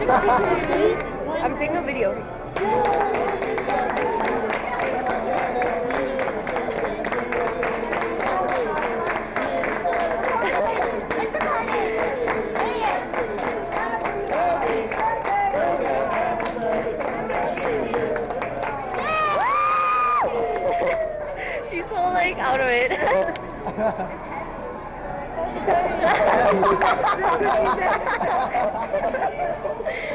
take a picture. I'm taking a video. She's so like out of it.